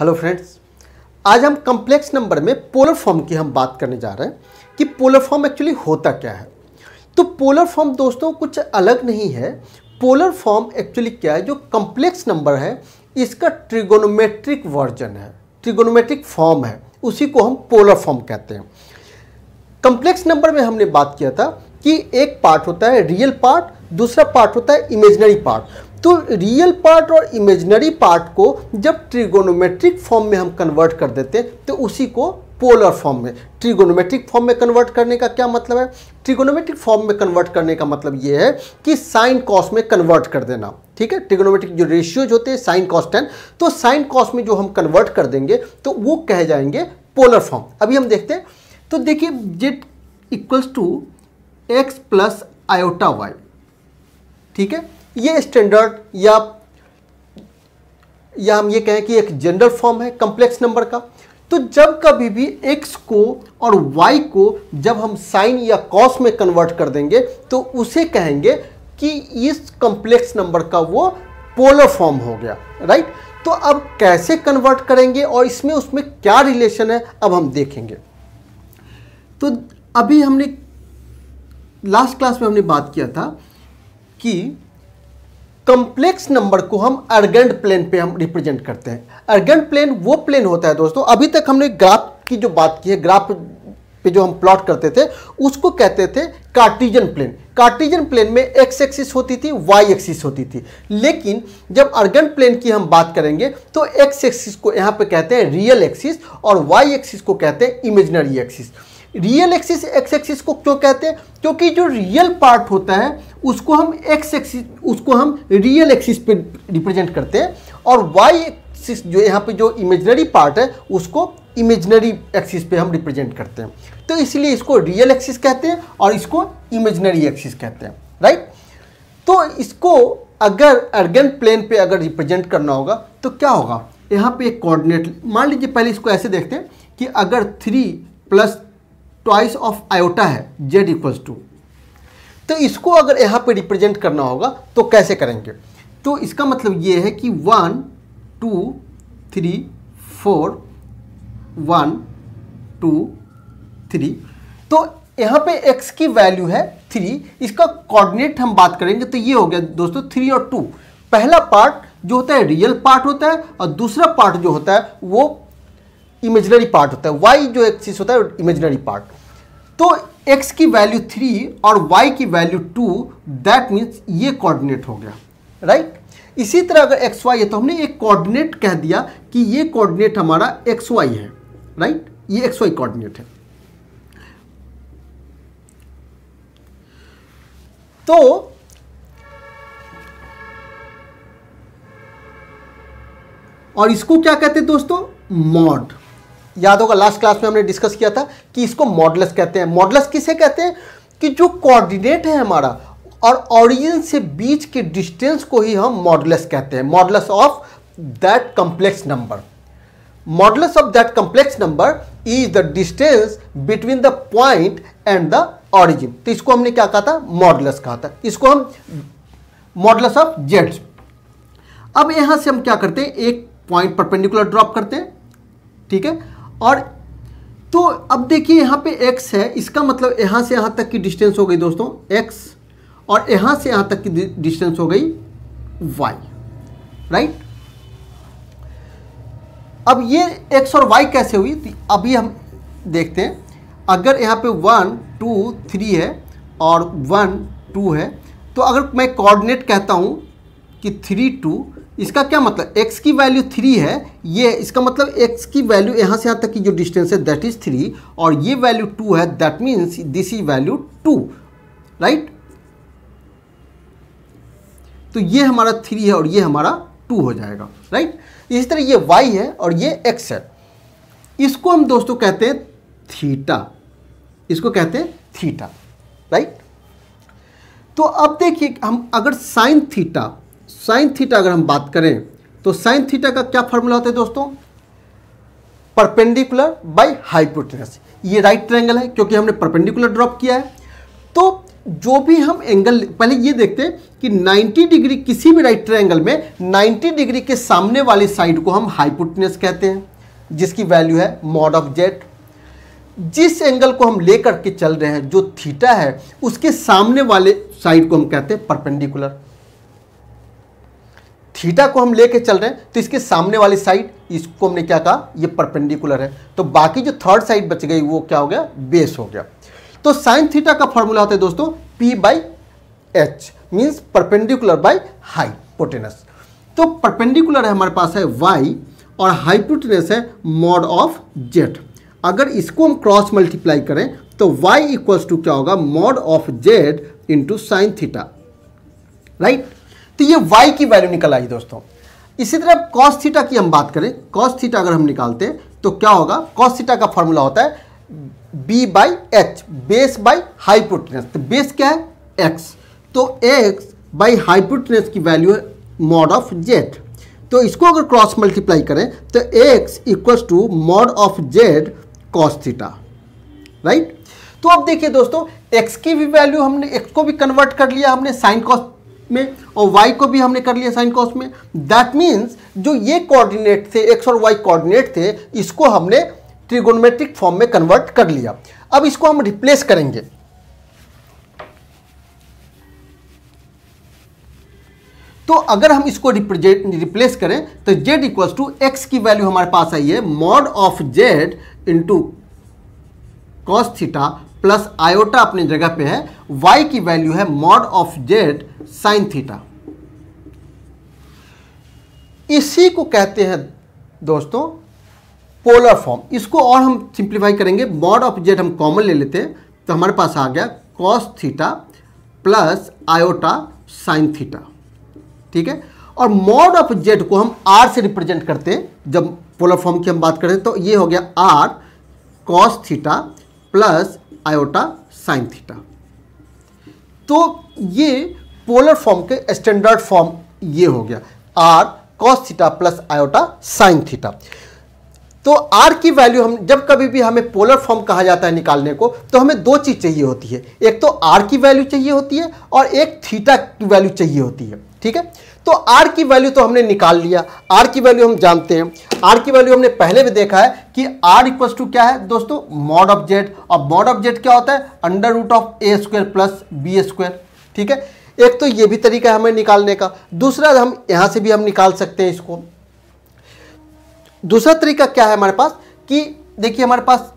Hello friends आज हम complex number में पोलर फॉर्म की हम बात करने जा रहे हैं कि पोलर फॉर्म एक्चुअली होता क्या है। तो पोलर फॉर्म दोस्तों कुछ अलग नहीं है। पोलर फॉर्म एक्चुअली क्या है? जो कम्प्लेक्स नंबर है, इसका ट्रिगोनोमेट्रिक वर्जन है। ट्रिगोनोमेट्रिक फॉर्म है। उसी को हम पोलर फॉर्म कहते हैं। कम्प्लेक्स नंबर में हमने बात किया था कि एक पार्ट होता है रियल पार्ट दूसरा पार्ट होता है इमेजनरी पार्ट तो रियल पार्ट और इमेजनरी पार्ट को जब ट्रिगोनोमेट्रिक फॉर्म में हम कन्वर्ट कर देते हैं तो उसी को पोलर फॉर्म में। ट्रिगोनोमेट्रिक फॉर्म में कन्वर्ट करने का क्या मतलब है? ट्रिगोनोमेट्रिक फॉर्म में कन्वर्ट करने का मतलब ये है कि साइन कॉस में कन्वर्ट कर देना, ठीक है? ट्रिगोनोमेट्रिक जो रेशियोज होते हैं साइन कॉस टेन तो साइन कॉस में जो हम कन्वर्ट कर देंगे तो वो कह जाएँगे पोलर फॉर्म अभी हम देखते हैं। तो देखिए z equals to x plus iota y ठीक है? ये स्टैंडर्ड या या हम ये कहें कि एक जनरल फॉर्म है कम्प्लेक्स नंबर का। तो जब कभी भी x को और y को जब हम साइन या कॉस में कन्वर्ट कर देंगे तो उसे कहेंगे कि इस कम्प्लेक्स नंबर का वो पोलर फॉर्म हो गया राइट तो अब कैसे कन्वर्ट करेंगे और इसमें, उसमें क्या रिलेशन है, अब हम देखेंगे। तो अभी हमने लास्ट क्लास में हमने बात किया था कि कम्प्लेक्स नंबर को हम अर्गेंट प्लेन पे हम रिप्रेजेंट करते हैं। अर्गेंट प्लेन वो प्लेन होता है दोस्तों, अभी तक हमने ग्राफ की जो बात की है, ग्राफ पे जो हम प्लॉट करते थे, उसको कहते थे कार्टिजन प्लेन कार्टिजन प्लेन में एक्स एक्सिस होती थी वाई एक्सिस होती थी। लेकिन जब अर्गेंट प्लेन की हम बात करेंगे तो एक्स एक्सिस को यहाँ पे कहते हैं रियल एक्सिस और वाई एक्सिस को कहते हैं imaginary axis real axis x axis को क्यों कहते हैं? क्योंकि जो रियल पार्ट होता है उसको हम एक्स एक्सिस उसको हम रियल एक्सिस पे रिप्रेजेंट करते हैं और वाई एक्सिस जो यहाँ पे जो इमेजनरी पार्ट है, उसको इमेजनरी एक्सिस पे हम रिप्रेजेंट करते हैं। तो इसलिए इसको रियल एक्सिस कहते हैं और इसको इमेजनरी एक्सिस कहते हैं राइट तो इसको अगर अर्गन प्लेन पे अगर रिप्रेजेंट करना होगा तो क्या होगा? यहाँ पे एक कोऑर्डिनेट मान लीजिए पहले इसको ऐसे देखते हैं कि अगर three plus twice of iota है जेड इक्वल्स टू तो इसको अगर यहाँ पे रिप्रेजेंट करना होगा तो कैसे करेंगे? तो इसका मतलब ये है कि one two three four one two three तो यहाँ पे x की वैल्यू है थ्री इसका कोऑर्डिनेट हम बात करेंगे तो ये हो गया दोस्तों थ्री और टू पहला पार्ट जो होता है रियल पार्ट होता है, और दूसरा पार्ट जो होता है, वो इमेजनरी पार्ट होता है. वाई जो एक्सिस होता है इमेजनरी पार्ट तो x की वैल्यू थ्री और y की वैल्यू टू दैट मीन्स ये कोऑर्डिनेट हो गया राइट इसी तरह अगर एक्स वाई है तो हमने एक कोऑर्डिनेट कह दिया कि ये कोऑर्डिनेट हमारा एक्स वाई है राइट ये एक्स वाई कोऑर्डिनेट है। तो और इसको क्या कहते हैं दोस्तों? मॉड याद होगा लास्ट क्लास में हमने डिस्कस किया था कि इसको मॉडलस कहते हैं। मॉडलस किसे कहते हैं? कि जो कोऑर्डिनेट है हमारा और ऑरिजिन से बीच के डिस्टेंस को ही हम मॉडलस कहते हैं। Modulus of that complex number modulus of that complex number is the distance between the point and the origin तो इसको हमने क्या कहा था? मॉडलस कहा था। इसको हम मॉडलस ऑफ़ जेड अब यहाँ से हम क्या करते हैं? एक पॉइंट परपेंडिकुलर ड्रॉप करते हैं। ठीक है? और तो अब देखिए यहाँ पे x है, इसका मतलब यहाँ से यहाँ तक की डिस्टेंस हो गई दोस्तों, x और यहाँ से यहाँ तक की डिस्टेंस हो गई y राइट अब ये x और y कैसे हुई? तो अभी हम देखते हैं। अगर यहाँ पे वन टू थ्री है और वन टू है तो अगर मैं कोऑर्डिनेट कहता हूँ कि थ्री टू इसका क्या मतलब? X की वैल्यू थ्री है। ये, इसका मतलब x की वैल्यू यहाँ से यहाँ तक की जो डिस्टेंस है दैट इज़ थ्री और ये वैल्यू टू है that means this is value two right तो ये हमारा थ्री है और ये हमारा टू हो जाएगा राइट इसी तरह ये y है और ये x है। इसको हम दोस्तों कहते हैं थीटा इसको कहते हैं थीटा राइट तो अब देखिए, हम अगर साइन थीटा साइन थीटा अगर हम बात करें तो साइन थीटा का क्या फॉर्मूला होता है दोस्तों? Perpendicular by hypotenuse. ये राइट ट्रायंगल है, क्योंकि हमने परपेंडिकुलर ड्रॉप किया है। तो जो भी हम एंगल, पहले ये देखते हैं कि 90 डिग्री किसी भी राइट ट्रायंगल में 90 डिग्री के सामने वाली साइड को हम हाइपोटेनस कहते हैं, जिसकी वैल्यू है मॉड ऑफ़ जेट जिस एंगल को हम लेकर के चल रहे हैं, जो थीटा है, उसके सामने वाले साइड को हम कहते हैं परपेंडिकुलर। थीटा को हम लेके चल रहे हैं तो इसके सामने वाली साइड, इसको हमने क्या कहा? ये परपेंडिकुलर है। तो बाकी जो थर्ड साइड बच गई, वो क्या हो गया? बेस हो गया। तो साइन थीटा का फॉर्मूला होता है दोस्तों p by h means perpendicular by hypotenuse तो परपेंडिकुलर है हमारे पास है वाई और हाइपोटेनस है मॉड ऑफ़ जेड अगर इसको हम क्रॉस मल्टीप्लाई करें तो y इक्वल्स टू क्या होगा? Mod of z into sine theta right तो ये y की वैल्यू निकल आई दोस्तों। इसी तरह cos थीटा की हम बात करें, cos थीटा अगर हम निकालते तो क्या होगा? cos थीटा का फॉर्मूला होता है b by h base by hypotenuse तो बेस क्या है? x तो x बाई हाइपोटेनस की वैल्यू है मॉड ऑफ़ जेड तो इसको अगर क्रॉस मल्टीप्लाई करें तो x equals to mod of z cos theta right तो अब देखिए दोस्तों, x की भी वैल्यू हमने, x को भी कन्वर्ट कर लिया, हमने साइन कॉस में और y को भी हमने कर लिया साइन कॉस में। दैट मीन्स जो ये कोऑर्डिनेट थे, x और y कोऑर्डिनेट थे, इसको हमने ट्रिगोनोमेट्रिक फॉर्म में कन्वर्ट कर लिया। अब इसको हम रिप्लेस करेंगे। तो अगर हम इसको रिप्रेजेंट रिप्लेस करें तो z इक्वल्स टू एक्स की वैल्यू हमारे पास आई है। Mod of z into cos theta plus iota अपनी जगह पे है वाई की वैल्यू है mod of z sine theta इसी को कहते हैं दोस्तों पोलर फॉर्म इसको और हम सिंप्लीफाई करेंगे। मॉड ऑफ़ जेड हम कॉमन ले लेते हैं तो हमारे पास आ गया cos theta plus iota sine theta ठीक है? और मॉड ऑफ़ जेड को हम आर से रिप्रेजेंट करते हैं, जब पोलर फॉर्म की हम बात करें तो ये हो गया r cos theta plus iota sine theta. तो ये पोलर फॉर्म के स्टैंडर्ड फॉर्म ये हो गया। R cos theta plus iota sine theta. तो आर की वैल्यू हम, जब कभी भी हमें पोलर फॉर्म कहा जाता है निकालने को तो हमें दो चीज़ चाहिए होती है। एक तो आर की वैल्यू चाहिए होती है और एक थीटा की वैल्यू चाहिए होती है। ठीक है? तो आर की वैल्यू तो हमने निकाल लिया। आर की वैल्यू हम जानते हैं। आर की वैल्यू हमने पहले भी देखा है कि आर इक्वल टू क्या है? दोस्तों मॉड ऑफ़ जेड और मॉड ऑफ़ जेड क्या होता है? Under root of a square plus b square ठीक है? एक तो ये भी तरीका है हमें निकालने का। दूसरा, हम यहाँ से भी हम निकाल सकते हैं इसको। दूसरा तरीका क्या है हमारे पास? कि देखिए, हमारे पास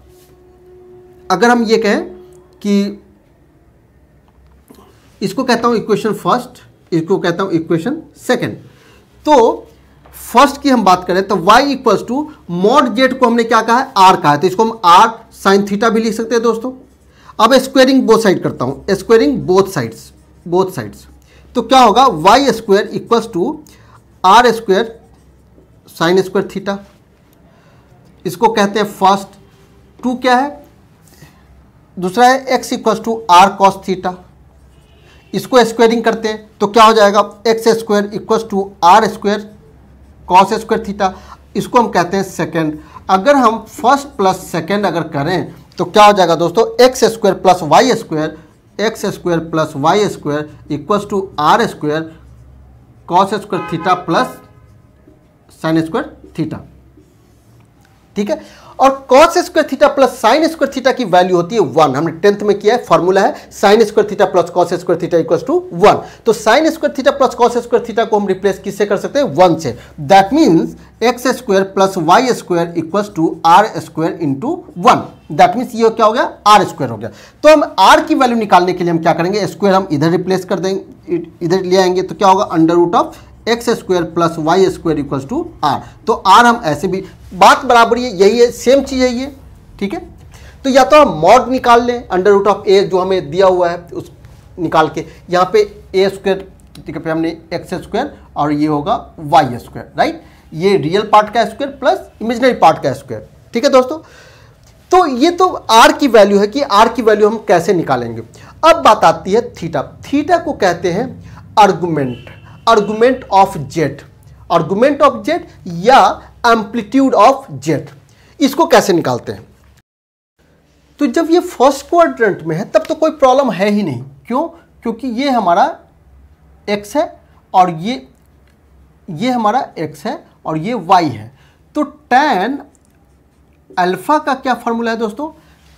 अगर हम ये कहें कि इसको कहता हूँ इक्वेशन फ़र्स्ट इसको कहता हूँ इक्वेशन सेकंड तो फ़र्स्ट की हम बात करें तो y equals to mod z को हमने क्या कहा है? R कहा है। तो इसको हम r साइन थीटा भी लिख सकते हैं दोस्तों। अब स्क्वेयरिंग बोथ साइड करता हूँ। Squaring both sides both sides तो क्या होगा? Y square equals to r square sine square theta इसको कहते हैं फ़र्स्ट टू क्या है? दूसरा है x equals to r cos theta इसको स्क्वेयरिंग करते हैं तो क्या हो जाएगा? X square equals to r square cos square theta इसको हम कहते हैं सेकेंड अगर हम फ़र्स्ट प्लस सेकेंड अगर करें तो क्या हो जाएगा दोस्तों? X square plus y square x square plus y square equals to r square cos square theta plus sine square theta ठीक है? और cos square theta plus sine square theta की वैल्यू होती है वन हमने टेंथ में किया है फॉर्मूला है sine square theta plus cos square theta equal to one तो sine square theta plus cos square theta को हम रिप्लेस किससे कर सकते हैं? वन से। That means x square plus y square equal to r square into one that means ये क्या हो गया? आर स्क्वायर हो गया। तो हम आर की वैल्यू निकालने के लिए हम क्या करेंगे? स्क्वायर हम इधर रिप्लेस कर देंगे इधर ले आएँगे तो क्या होगा? Under root of x square plus y square equals to r. तो आर हम ऐसे भी, बात बराबर है, यही है, सेम चीज़ है ये, ठीक है? तो या तो हम मॉड निकाल लें, अंडर रूट ऑफ़ ए जो हमें दिया हुआ है, उस निकाल के, यहाँ पे ए स्क्वायर, ठीक है हमने एक्स स्क्वायर और ये होगा वाई स्क्वायर, राइट? ये रियल पार्ट का स्क्वायर प्लस इमेजनरी पार्ट का स्क्वायर, ठीक है दोस्तों? तो ये तो आर की वैल्यू है कि आर की वैल्यू हम कैसे निकालेंगे? अब बात आती है थीटा थीटा को कहते हैं argument. Argument of z argument of z या एम्पलीट्यूड ऑफ़ जेट इसको कैसे निकालते हैं? तो जब ये फ़र्स्ट क्वाड्रेंट में है, तब तो कोई प्रॉब्लम है ही नहीं। क्यों? क्योंकि ये हमारा x है और ये ये हमारा x है और ये y है। तो tan अल्फ़ा का क्या फॉर्मूला है दोस्तों?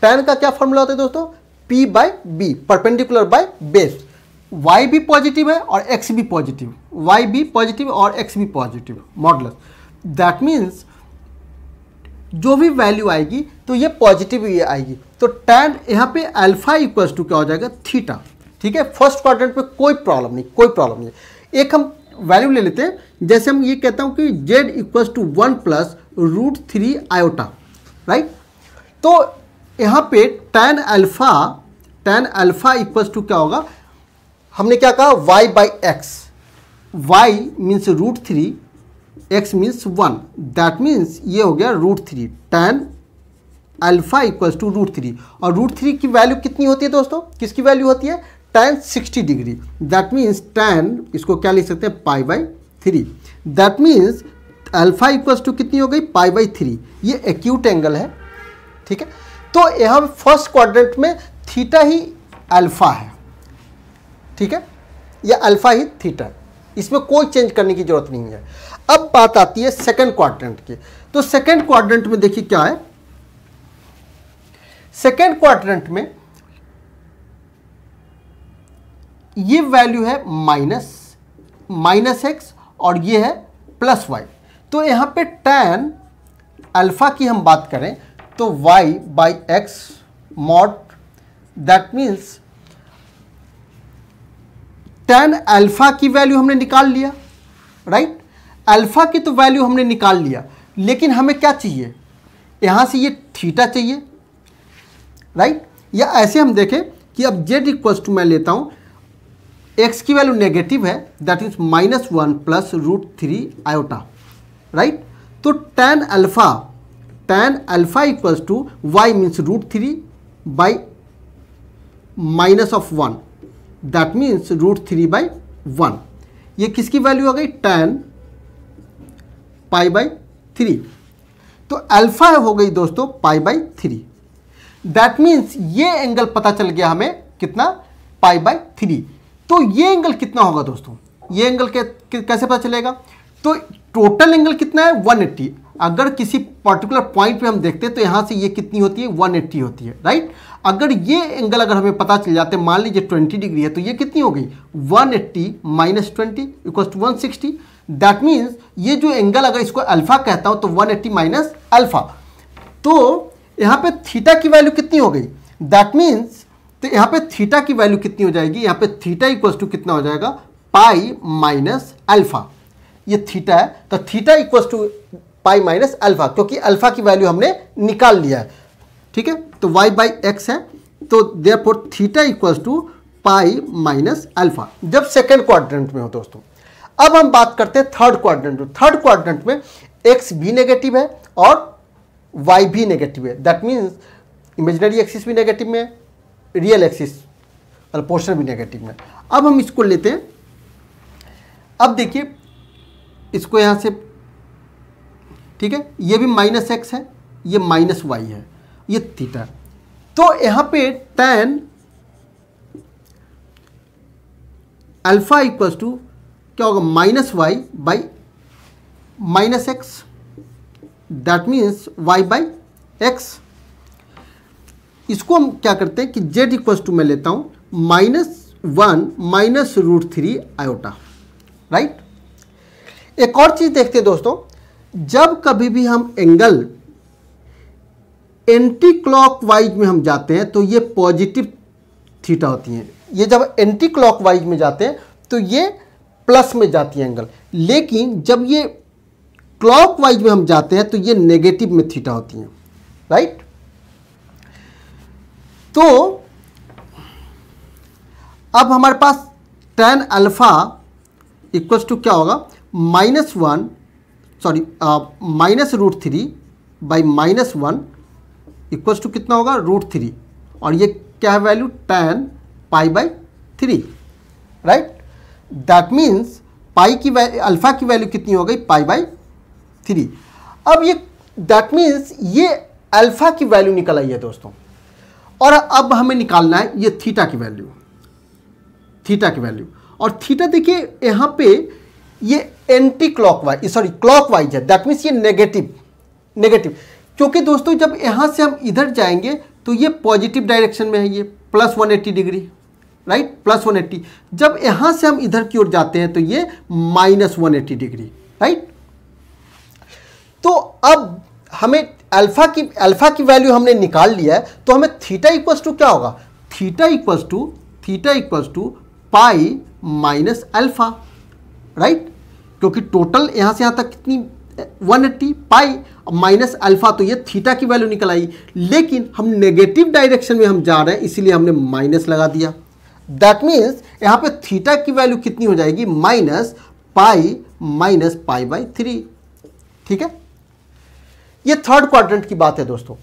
tan का क्या फॉर्मूला होता है दोस्तों? P by b perpendicular by base y भी पॉजिटिव है और x भी पॉजिटिव y भी पॉजिटिव और x भी पॉजिटिव मॉडलस दैट मीन्स जो भी वैल्यू आएगी तो ये पॉजिटिव ही आएगी. तो टैन यहाँ पे अल्फ़ा इक्वल्स टू क्या हो जाएगा? थीटा ठीक है? फ़र्स्ट क्वाड्रेंट में कोई प्रॉब्लम नहीं, कोई प्रॉब्लम नहीं. एक हम वैल्यू ले लेते हैं. जैसे हम ये कहता हूँ कि z equals to one plus root three iota right तो यहाँ पे tan alpha tan alpha equals to क्या होगा? हमने क्या कहा? Y by x y means root three x means one that means ये हो गया root three tan alpha equals to root three और रूट थ्री की वैल्यू कितनी होती है दोस्तों? किसकी वैल्यू होती है? Tan sixty degree that means tan इसको क्या लिख सकते हैं? Pi by three that means alpha equals to कितनी हो गई? पाई बाई थ्री ये एक्यूट एंगल है। ठीक है? तो यहाँ फ़र्स्ट क्वाड्रेंट में थीटा ही अल्फ़ा है। ठीक है? या अल्फ़ा ही थीटा है इसमें कोई चेंज करने की ज़रूरत नहीं है। अब बात आती है सेकंड क्वाड्रेंट की। तो सेकंड क्वाड्रेंट में देखिए क्या है? सेकंड क्वाड्रेंट में ये वैल्यू है माइनस माइनस एक्स और ये है प्लस वाई तो यहाँ पे टेन अल्फ़ा की हम बात करें तो y by x mod that means tan alpha की वैल्यू हमने निकाल लिया राइट अल्फ़ा की तो वैल्यू हमने निकाल लिया, लेकिन हमें क्या चाहिए? यहाँ से ये थीटा चाहिए राइट या ऐसे हम देखें कि अब जेड इक्वल्स टू मैं लेता हूँ एक्स की वैल्यू नेगेटिव है that is minus one plus root three iota right तो tan alpha tan alpha equals to y means root three by minus of one that means root three by one ये किसकी value हो गई? Tan pi by three तो alpha हो गई दोस्तों pi by three that means ये angle पता चल गया हमें कितना? पाई बाई थ्री तो ये एंगल कितना होगा दोस्तों? ये एंगल कैसे पता चलेगा? तो टोटल एंगल कितना है? 180 अगर किसी पर्टिकुलर पॉइंट पे हम देखते हैं तो यहाँ से ये कितनी होती है? 180 होती है राइट अगर ये एंगल अगर हमें पता चल जाते मान लीजिए 20 डिग्री है तो ये कितनी हो गई 180 eighty minus twenty equal to one sixty that means ये जो एंगल अगर इसको अल्फ़ा कहता हूँ तो 180 एट्टी माइनस अल्फ़ा तो यहाँ पे थीटा की वैल्यू कितनी हो गई? दैट मीन्स तो यहाँ पे थीटा की वैल्यू कितनी हो जाएगी? यहाँ पे थीटा इक्वल्स टू कितना हो जाएगा? पाई माइनस अल्फ़ा ये थीटा है तो theta equals to pi minus alpha क्योंकि अल्फ़ा की वैल्यू हमने निकाल लिया है। ठीक है? तो वाई बाई एक्स है तो therefore theta equals to pi minus alpha जब सेकेंड क्वाड्रेंट में हो दोस्तों। अब हम बात करते हैं थर्ड क्वाड्रेंट में। थर्ड क्वाड्रेंट में एक्स भी नेगेटिव है और वाई भी नेगेटिव है। दैट मीन्स इमेजनरी एक्सिस भी नेगेटिव में रियल एक्सिस और पोर्शन भी नेगेटिव में अब हम इसको लेते हैं। अब देखिए, इसको यहाँ से ठीक है? ये भी माइनस एक्स है, ये माइनस वाई है, ये थीटा तो यहाँ पे टेन अल्फ़ा इक्वल्स टू क्या होगा? Minus y by minus x that means y by x इसको हम क्या करते हैं कि जेड इक्वल्स टू मैं लेता हूँ minus one minus root three iota right एक और चीज़ देखते हैं दोस्तों जब कभी भी हम एंगल एंटी क्लॉक वाइज में हम जाते हैं तो ये पॉजिटिव थीटा होती हैं। ये जब एंटी क्लॉक वाइज में जाते हैं तो ये प्लस में जाती है एंगल। लेकिन जब ये क्लॉक वाइज में हम जाते हैं तो ये नेगेटिव में थीटा होती हैं। राइट तो अब हमारे पास टेन अल्फ़ा इक्वल्स टू क्या होगा? Minus one sorry minus root three by minus one equals to कितना होगा? रूट थ्री और ये क्या है value tan pi by three right that means pi की अल्फ़ा की वैल्यू कितनी हो गई? पाई बाई थ्री अब ये दैट मीन्स ये अल्फ़ा की वैल्यू निकल आई है दोस्तों। और अब हमें निकालना है ये थीटा की वैल्यू थीटा की वैल्यू और थीटा देखिए, यहाँ पे ये एंटी क्लॉकवाइज सॉरी क्लॉकवाइज है। दैट मीन्स ये नेगेटिव नेगेटिव क्योंकि दोस्तों, जब यहाँ से हम इधर जाएँगे तो ये पॉजिटिव डायरेक्शन में है ये प्लस 180 डिग्री राइट प्लस 180 जब यहाँ से हम इधर की ओर जाते हैं तो ये minus one eighty degree right तो अब हमें अल्फ़ा की अल्फ़ा की वैल्यू हमने निकाल लिया है तो हमें थीटा इक्वल्स टू क्या होगा? Theta equals to theta equals to pi minus alpha right क्योंकि टोटल यहाँ से यहाँ तक कितनी 180 पाई माइनस अल्फ़ा तो ये थीटा की वैल्यू निकल आई। लेकिन हम नेगेटिव डायरेक्शन में हम जा रहे हैं, इसीलिए हमने माइनस लगा दिया। दैट मीन्स यहाँ पे थीटा की वैल्यू कितनी हो जाएगी? Minus pi minus pi by three ठीक है? ये थर्ड क्वाड्रेंट की बात है दोस्तों।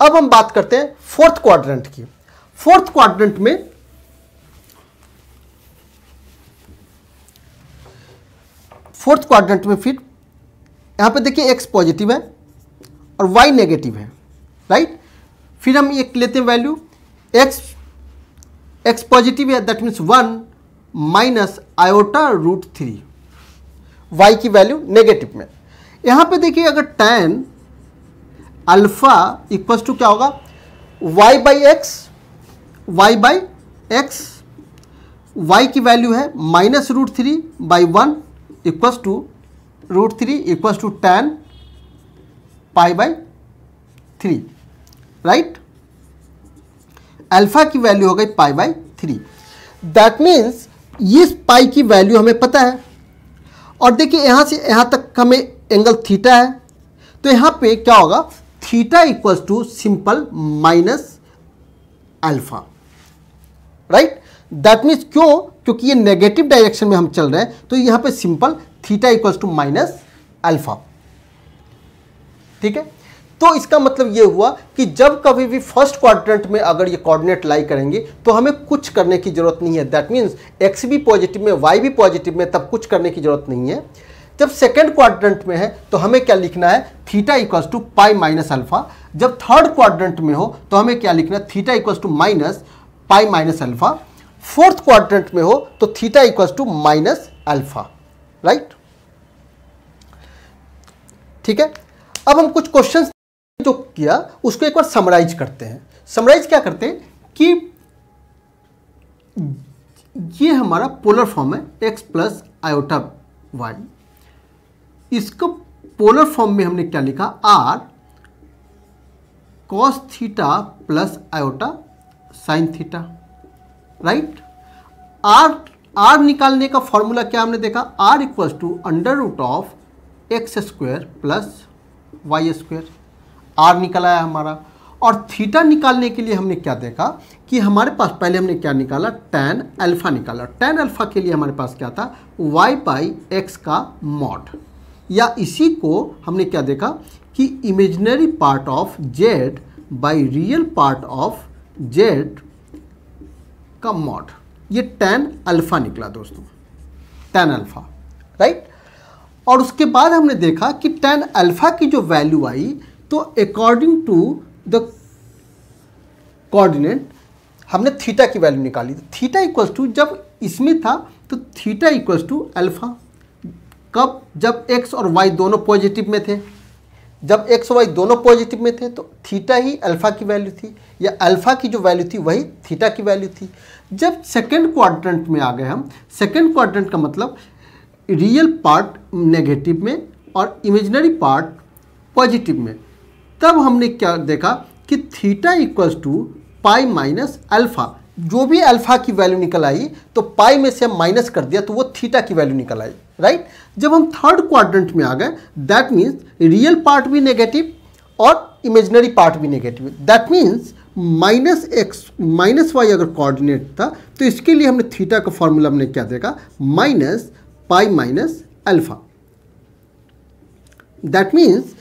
अब हम बात करते हैं फोर्थ क्वाड्रेंट की। फोर्थ क्वाड्रेंट में फोर्थ क्वाड्रेंट में फिर यहाँ पे देखिए एक्स पॉजिटिव है और वाई नेगेटिव है राइट फिर हम एक लेते हैं वैल्यू एक्स एक्स पॉजिटिव है that means one minus iota root three y की वैल्यू नेगेटिव में। यहाँ पे देखिए अगर टेन अल्फ़ा इक्वल्स टू क्या होगा? Y by x y by x y की वैल्यू है minus root three by one equals to root three equals to tan pi by three right alpha की वैल्यू हो गई pi by three that means इस pi की value हमें पता है। और देखिए यहाँ से यहाँ तक हमें एंगल थीटा है। तो यहाँ पे क्या होगा? Theta equals to simple minus alpha right that means क्यों? क्योंकि ये नेगेटिव डायरेक्शन में हम चल रहे हैं तो यहाँ पे simple theta equals to minus alpha ठीक है? तो इसका मतलब ये हुआ कि जब कभी भी फ़र्स्ट क्वाड्रेंट में अगर ये कोऑर्डिनेट लाई करेंगे तो हमें कुछ करने की ज़रूरत नहीं है। दैट मीन्स एक्स भी पॉजिटिव में वाई भी पॉजिटिव में, तब कुछ करने की ज़रूरत नहीं है। जब सेकेंड क्वाड्रेंट में है तो हमें क्या लिखना है? Theta equals to pi minus alpha जब थर्ड क्वाड्रेंट में हो तो हमें क्या लिखना है? Theta equals to minus pi minus alpha fourth quadrant में हो तो theta equals to minus alpha, right? ठीक है? अब हम कुछ क्वेश्चंस जो किया, उसको एक बार समराइज करते हैं। समराइज क्या करते हैं कि ये हमारा पोलर फॉर्म है एक्स प्लस आयोटा वाई इसको पोलर फॉर्म में हमने क्या लिखा? R cos theta plus iota sine theta right? R r निकालने का फॉर्मूला क्या हमने देखा? R equals to under root of x square plus y square. R निकल आया हमारा। और थीटा निकालने के लिए हमने क्या देखा? कि हमारे पास पहले हमने क्या निकाला? टेन अल्फ़ा निकाला। टेन अल्फ़ा के लिए हमारे पास क्या था? वाई बाई एक्स का मॉड या इसी को हमने क्या देखा? कि imaginary part of z by real part of z का मॉड ये टेन अल्फ़ा निकला दोस्तों. टेन अल्फ़ा राइट और उसके बाद हमने देखा कि टेन अल्फ़ा की जो वैल्यू आई तो अकॉर्डिंग टू द कोऑर्डिनेट हमने थीटा की वैल्यू निकाली। तो थीटा इक्वल्स टू जब इसमें था तो थीटा इक्वल्स टू अल्फ़ा कब? जब एक्स और वाई दोनों पॉजिटिव में थे। जब एक्स वाई दोनों पॉजिटिव में थे तो थीटा ही अल्फ़ा की वैल्यू थी, या अल्फ़ा की जो वैल्यू थी, वही थीटा की वैल्यू थी। जब सेकेंड क्वाड्रेंट में आ गए हम, सेकेंड क्वाड्रेंट का मतलब रियल पार्ट नेगेटिव में और इमेजनरी पार्ट पॉजिटिव में। तब हमने क्या देखा कि theta equals to pi minus alpha. जो भी अल्फ़ा की वैल्यू निकल आई तो पाई में से हम माइनस कर दिया तो वो थीटा की वैल्यू निकल आई राइट जब हम थर्ड क्वाड्रेंट में आ गए दैट मीन्स रियल पार्ट भी नेगेटिव और इमेजनरी पार्ट भी negative that means minus x minus y अगर कोऑर्डिनेट था तो इसके लिए हमने थीटा का फॉर्मूला हमने क्या देखा? Minus pi minus alpha that means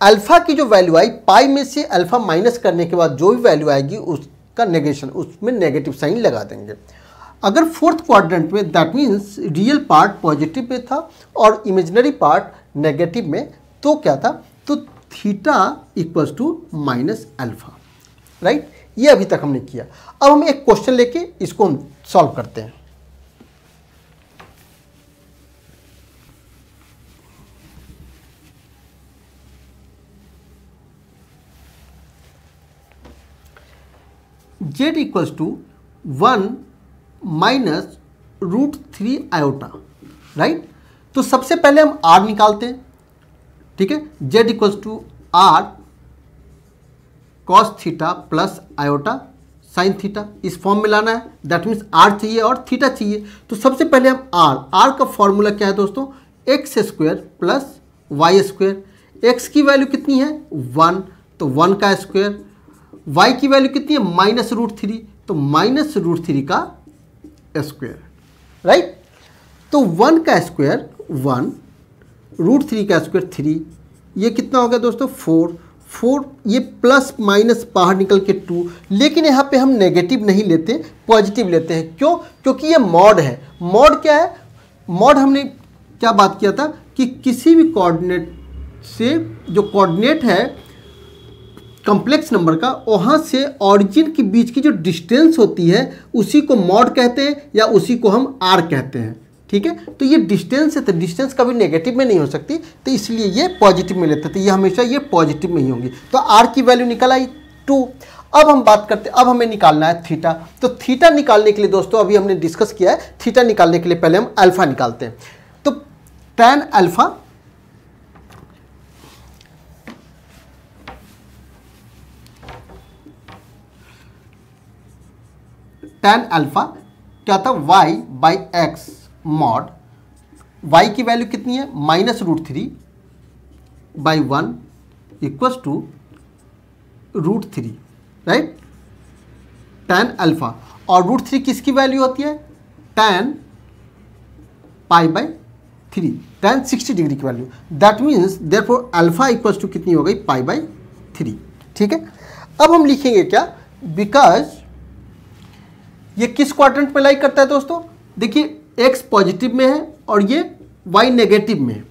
alpha की जो वैल्यू आई पाई में से अल्फ़ा माइनस करने के बाद जो भी वैल्यू आएगी उसका नेगेशन उसमें नेगेटिव साइन लगा देंगे। अगर फोर्थ क्वाड्रेंट में that means real part positive में था और इमेजनरी पार्ट नेगेटिव में तो क्या था? तो theta equals to minus alpha right ये अभी तक हमने किया। अब हम एक क्वेश्चन लेके इसको हम सॉल्व करते हैं। Z equals to one minus root three iota right तो सबसे पहले हम आर निकालते हैं, ठीक है? Z equals to r cos theta plus iota sine theta इस फॉर्म में लाना है। दैट मीन्स आर चाहिए और थीटा चाहिए। तो सबसे पहले हम आर आर का फॉर्मूला क्या है दोस्तों? X square plus y square x की वैल्यू कितनी है? वन तो वन का स्क्वायर वाई की वैल्यू कितनी है? माइनस रूट थ्री तो माइनस रूट थ्री का स्क्वायर राइट तो वन का स्क्वायर वन रूट थ्री का स्क्वायर थ्री ये कितना हो गया दोस्तों? फोर फोर ये प्लस माइनस बाहर निकल के टू लेकिन यहाँ पे हम नेगेटिव नहीं लेते पॉजिटिव लेते हैं। क्यों? क्योंकि ये मॉड है। मॉड क्या है? मॉड हमने क्या बात किया था? कि किसी भी कोऑर्डिनेट से जो कोऑर्डिनेट है कॉम्प्लेक्स नंबर का, वहाँ से ऑरिजिन के बीच की जो डिस्टेंस होती है, उसी को मॉड कहते हैं या उसी को हम आर कहते हैं। ठीक है? तो ये डिस्टेंस है तो डिस्टेंस कभी नेगेटिव में नहीं हो सकती तो इसलिए ये पॉजिटिव में लेते तो ये हमेशा ये पॉजिटिव में ही होंगी। तो आर की वैल्यू निकल आई टू अब हम बात करते, अब हमें निकालना है थीटा तो थीटा निकालने के लिए दोस्तों, अभी हमने डिस्कस किया है थीटा निकालने के लिए पहले हम अल्फ़ा निकालते हैं। तो टेन अल्फ़ा टेन अल्फ़ा क्या था? Y by x mod y की वैल्यू कितनी है? Minus root three by one equals to root three right tan alpha और रूट थ्री किसकी वैल्यू होती है? Tan pi by three tan sixty degree की value that means therefore alpha equals to कितनी हो गई? पाई बाई थ्री ठीक है? अब हम लिखेंगे क्या? बिकॉज़ ये किस क्वाड्रेंट में लाइक करता है दोस्तों? देखिए एक्स पॉजिटिव में है और ये वाई नेगेटिव में है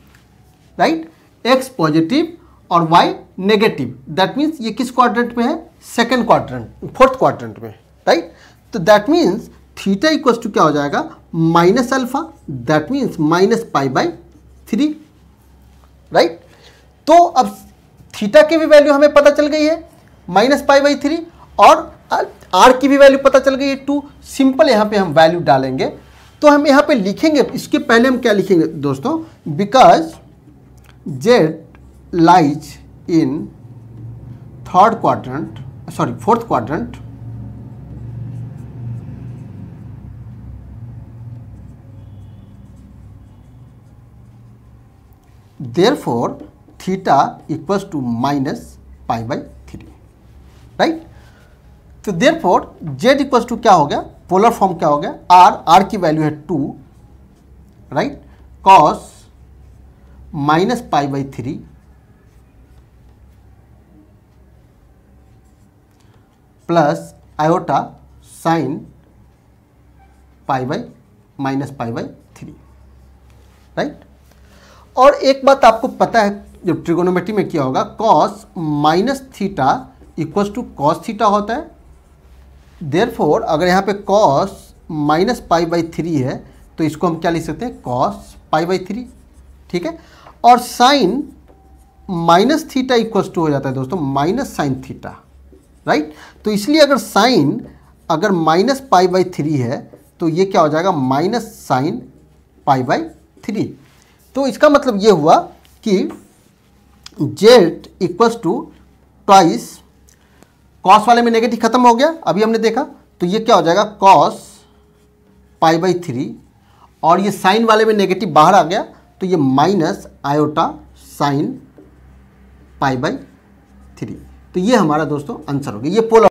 राइट एक्स पॉजिटिव और वाई नेगेटिव दैट मीन्स ये किस क्वाड्रेंट में है? सेकेंड क्वाड्रेंट फोर्थ क्वाड्रेंट में राइट तो that means theta equals to क्या हो जाएगा? Minus alpha that means minus pi by three right तो अब थीटा की भी वैल्यू हमें पता चल गई है माइनस पाई बाई थ्री और आर की भी वैल्यू पता चल गई टू सिंपल यहाँ पे हम वैल्यू डालेंगे। तो हम यहाँ पे लिखेंगे, इसके पहले हम क्या लिखेंगे दोस्तों? Because z lies in third quadrant sorry fourth quadrant for theta equals to minus pi by three right तो देर फोर जेड इक्वल टू क्या हो गया? पोलर फॉर्म क्या हो गया? आर आर की वैल्यू है two right cos minus pi by three plus iota sine pi by minus pi by three right और एक बात आपको पता है, जब ट्रिगोनोमेट्री में क्या होगा cos minus theta equals to cos theta होता है। देर फोर अगर यहाँ पे cos minus pi by three है तो इसको हम क्या लिख सकते हैं? कॉस पाई बाई थ्री ठीक है? और sine minus theta equals to हो जाता है दोस्तों माइनस साइन थीटा राइट तो इसलिए अगर साइन अगर माइनस पाई बाई थ्री है तो ये क्या हो जाएगा? Minus sine pi by three तो इसका मतलब ये हुआ कि z equals to twice cos वाले में नेगेटिव खत्म हो गया, अभी हमने देखा तो ये क्या हो जाएगा? कॉस पाई बाई थ्री और ये साइन वाले में नेगेटिव बाहर आ गया तो ये minus iota sine pi by three तो ये हमारा दोस्तों आंसर हो गया। ये पोलर